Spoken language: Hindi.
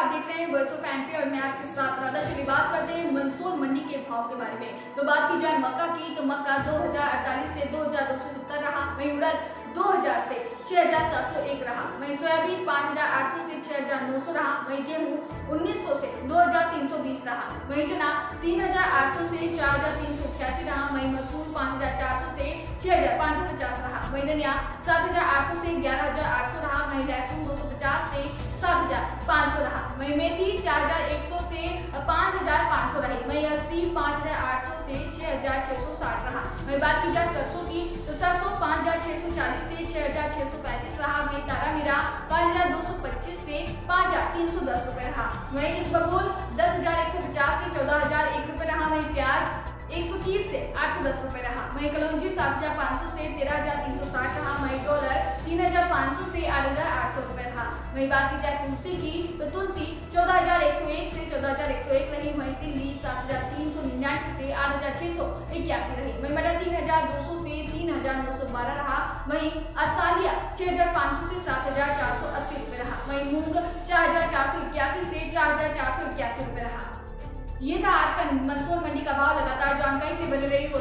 आप देख रहे हैं वर्ड्स ऑफ़ एमपी और मैं आपके साथ राधा चलिए बात करते हैं मंसूर मंडी के भाव के बारे में। तो बात की जाए मक्का की तो मक्का दो हज़ार अड़तालीस से दो हज़ार दो सौ सत्तर रहा, वहीं उड़द 2000 से 6701 रहा, वहीं सोयाबीन 5800 से 6900 रहा, वहीं गेहूँ 1900 से 2320 रहा, वहीं चना 3800 से 4388 रहा, वहीं मसूर 5400 से 6550 रहा, वहीं धनिया 7800 से 11800 रहा, वहीं लहसुन 250 से 7500 रहा वहीं मेथी 4100 से 5500 रही। वहीं अस्सी 5800 से 6660 रहा। वहीं बात की जाए सरसों की तो सरसों 5640 से छह हज़ार छह सौ पैंतीस रहा। वहीं तारा मीरा पाँच हज़ार दो सौ पच्चीस से, पाँच हज़ार तीन सौ दस रुपए रहा। वहीं इस बगोल दस हज़ार एक सौ पचास से, चौदह हज़ार एक रुपए रहा। वहीं प्याज एक सौ तीस से, आठ सौ दस रुपए रहा। वहीं कलौजी सात हज़ार पाँच सौ से, तेरह हज़ार तीन सौ साठ रहा वहीं डॉलर तीन हज़ार पाँच सौ से आठ हज़ार आठ सौ रुपए रहा वहीं बात की जाए तुलसी की तो तुलसी चौदह हज़ार एक सौ एक से चौदह हज़ार एक सौ एक रही, वहीं दिल्ली सात हज़ार तीन सौ निन्यानवे से आठ हज़ार छह सौ इक्यासी रही। वही मटर तीन हज़ार दो सौ से तीन हज़ार नौ सौ बारह रहा, वहीं असालिया छह हज़ार पाँच सौ से सात हज़ार चार सौ अस्सी रुपए रहा, वहीं मूंग चार हज़ार चार सौ इक्यासी से चार हज़ार चार सौ इक्यासी रुपए रहा। ये था आज का मंसूर मंडी का भाव, लगातार जानकारी के बने रही हो